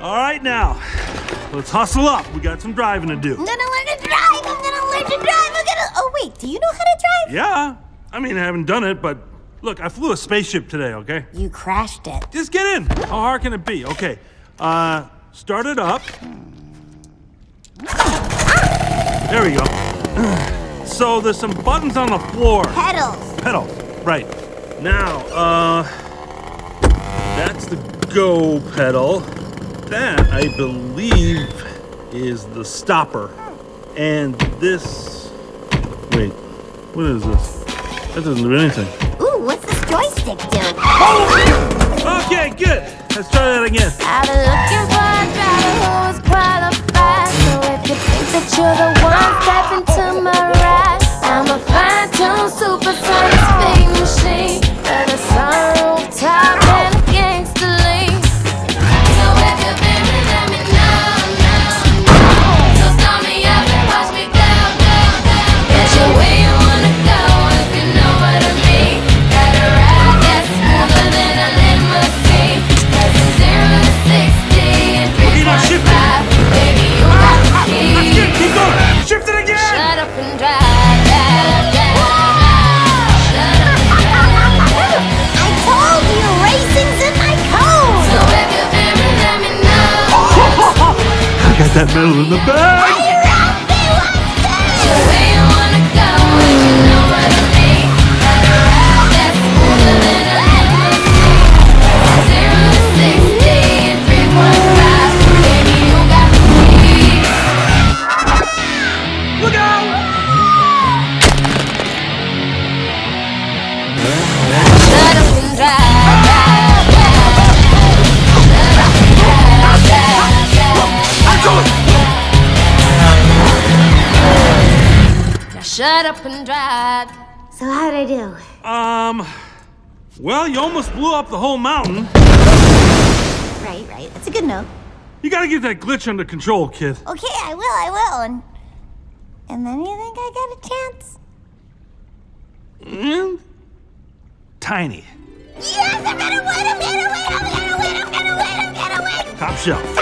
All right, now, let's hustle up. We got some driving to do. I'm gonna learn to drive. I'm gonna learn to drive. I'm gonna. Oh wait, do you know how to drive? Yeah, I mean, I haven't done it, but look, I flew a spaceship today, okay? You crashed it. Just get in. How hard can it be? Okay, uh, start it up. There we go. So there's some buttons on the floor. Pedals. Pedals, right. Now, uh, that's the go pedal. That, I believe, is the stopper. And this. Wait, what is this? That doesn't do anything. Ooh, what's this joystick do? Oh! Okay, good. Let's try that again. I've been looking for a driver who is qualified. So if you think that you're the one, step into my that medal in the bag. Shut up and drive. So how'd I do? Um, well, you almost blew up the whole mountain. Right, right. That's a good note. You gotta get that glitch under control, kid. Okay, I will, I will. And and then you think I got a chance? Mm, tiny. Yes, I'm gonna win! I'm gonna win! I'm gonna win! I'm gonna win! I'm gonna win! Top shelf.